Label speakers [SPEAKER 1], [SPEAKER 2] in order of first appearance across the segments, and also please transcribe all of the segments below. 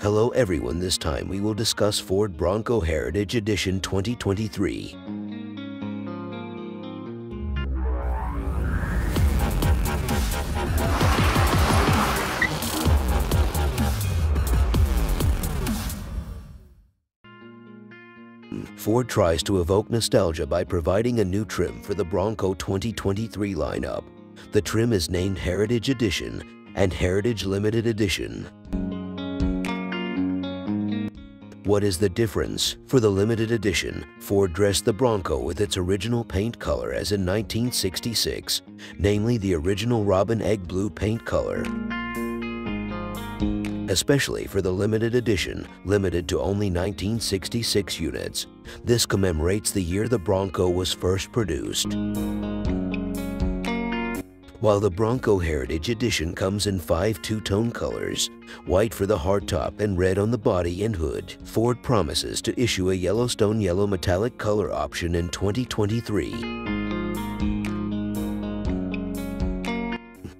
[SPEAKER 1] Hello everyone, this time we will discuss Ford Bronco Heritage Edition 2023. Ford tries to evoke nostalgia by providing a new trim for the Bronco 2023 lineup. The trim is named Heritage Edition and Heritage Limited Edition. What is the difference? For the limited edition, Ford dressed the Bronco with its original paint color as in 1966, namely the original Robin Egg Blue paint color. Especially for the limited edition, limited to only 1966 units. This commemorates the year the Bronco was first produced. While the Bronco Heritage Edition comes in five two-tone colors, white for the hardtop and red on the body and hood, Ford promises to issue a Yellowstone yellow metallic color option in 2023.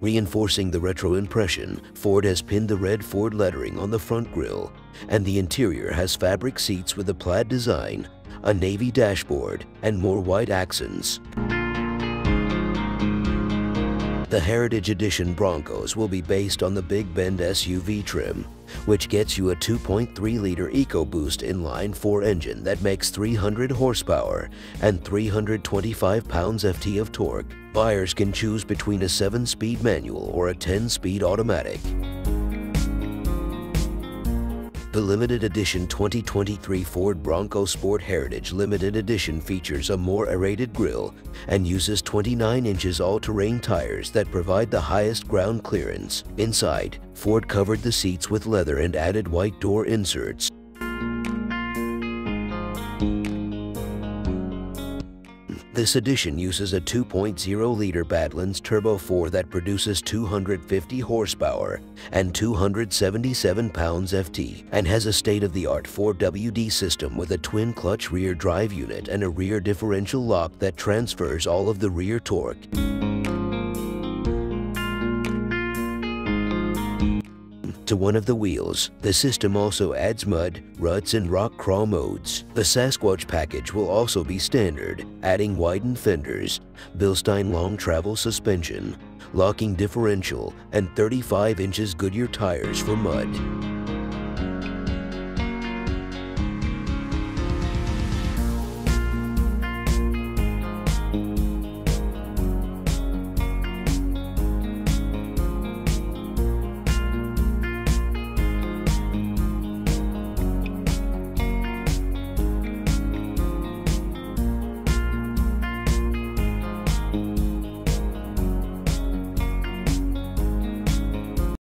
[SPEAKER 1] Reinforcing the retro impression, Ford has pinned the red Ford lettering on the front grille, and the interior has fabric seats with a plaid design, a navy dashboard, and more white accents. The Heritage Edition Broncos will be based on the Big Bend SUV trim, which gets you a 2.3-liter EcoBoost inline 4 engine that makes 300 horsepower and 325 pounds-ft of torque. Buyers can choose between a 7-speed manual or a 10-speed automatic. The limited edition 2023 Ford Bronco Sport Heritage Limited Edition features a more aerated grille and uses 29 inches all-terrain tires that provide the highest ground clearance. Inside, Ford covered the seats with leather and added white door inserts. This edition uses a 2.0-liter Badlands Turbo 4 that produces 250 horsepower and 277 pounds-ft and has a state-of-the-art 4WD system with a twin-clutch rear drive unit and a rear differential lock that transfers all of the rear torque. To one of the wheels. The system also adds mud, ruts, and rock crawl modes. The Sasquatch package will also be standard, adding widened fenders, Bilstein long travel suspension, locking differential, and 35 inches Goodyear tires for mud.